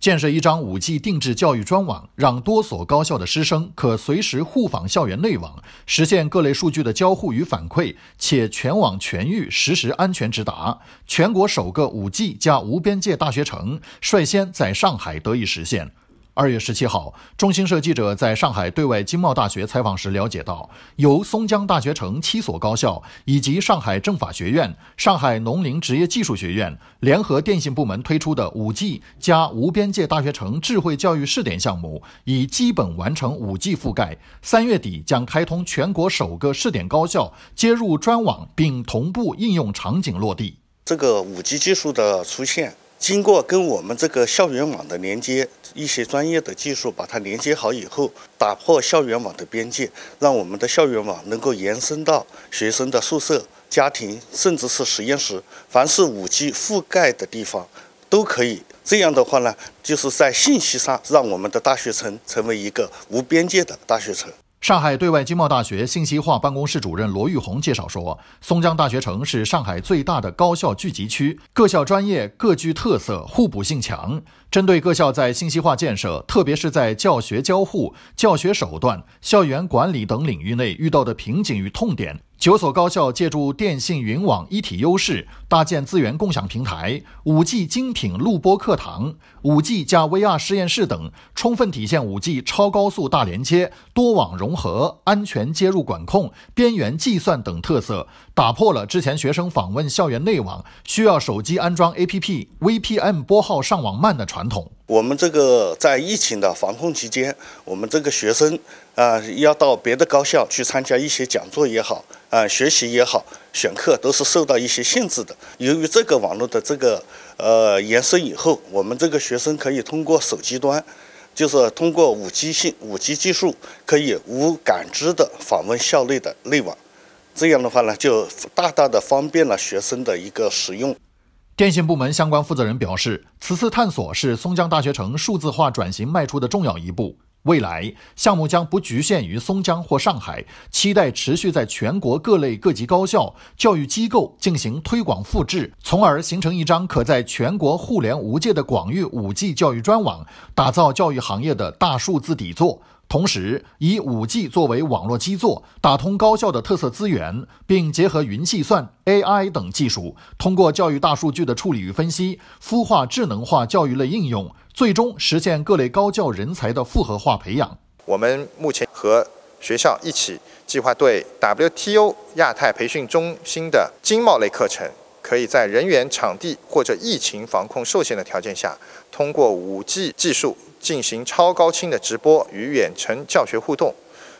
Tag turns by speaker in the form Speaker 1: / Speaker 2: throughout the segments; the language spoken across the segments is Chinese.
Speaker 1: 建设一张 5G 定制教育专网，让多所高校的师生可随时互访校园内网，实现各类数据的交互与反馈，且全网全域实时安全直达。全国首个 5G 加无边界大学城率先在上海得以实现。二月十七号，中新社记者在上海对外经贸大学采访时了解到，由松江大学城七所高校以及上海政法学院、上海农林职业技术学院联合电信部门推出的 5G 加无边界大学城智慧教育试点项目，已基本完成 5G 覆盖。三月底将开通全国首个试点高校接入专网，并同步应用场景落地。
Speaker 2: 这个 5G 技术的出现。经过跟我们这个校园网的连接，一些专业的技术把它连接好以后，打破校园网的边界，让我们的校园网能够延伸到学生的宿舍、家庭，甚至是实验室。凡是 5G 覆盖的地方，都可以。这样的话呢，就是在信息上让我们的大学城成为一个无边界的大学城。
Speaker 1: 上海对外经贸大学信息化办公室主任罗玉红介绍说，松江大学城是上海最大的高校聚集区，各校专业各具特色，互补性强。针对各校在信息化建设，特别是在教学交互、教学手段、校园管理等领域内遇到的瓶颈与痛点。九所高校借助电信云网一体优势，搭建资源共享平台、五 G 精品录播课堂、五 G 加 VR 实验室等，充分体现五 G 超高速大连接、多网融合、安全接入管控、边缘计算等特色，打破了之前学生访问校园内网需要手机安装 APP、VPN 拨号上网慢的传统。
Speaker 2: 我们这个在疫情的防控期间，我们这个学生啊，要到别的高校去参加一些讲座也好，啊，学习也好，选课都是受到一些限制的。由于这个网络的这个呃延伸以后，我们这个学生可以通过手机端，就是通过五 G 信五 G 技术，可以无感知的访问校内的内网。这样的话呢，就大大的方便了学生的一个使用。
Speaker 1: 电信部门相关负责人表示，此次探索是松江大学城数字化转型迈出的重要一步。未来项目将不局限于松江或上海，期待持续在全国各类各级高校、教育机构进行推广复制，从而形成一张可在全国互联无界的广域 5G 教育专网，打造教育行业的大数字底座。同时，以 5G 作为网络基座，打通高校的特色资源，并结合云计算、AI 等技术，通过教育大数据的处理与分析，孵化智能化教育类应用，最终实现各类高教人才的复合化培养。
Speaker 3: 我们目前和学校一起计划对 WTO 亚太培训中心的经贸类课程，可以在人员、场地或者疫情防控受限的条件下，通过 5G 技术。进行超高清的直播与远程教学互动。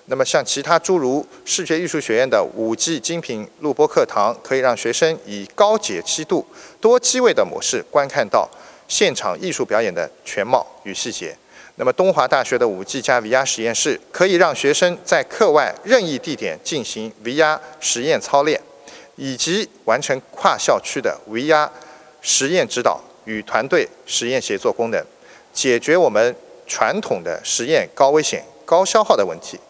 Speaker 3: 那么，像其他诸如视觉艺术学院的五 G 精品录播课堂，可以让学生以高解析度、多机位的模式观看到现场艺术表演的全貌与细节。那么，东华大学的五 G 加 VR 实验室，可以让学生在课外任意地点进行 VR 实验操练，以及完成跨校区的 VR 实验指导与团队实验协作功能。解决我们传统的实验高危险、高消耗的问题。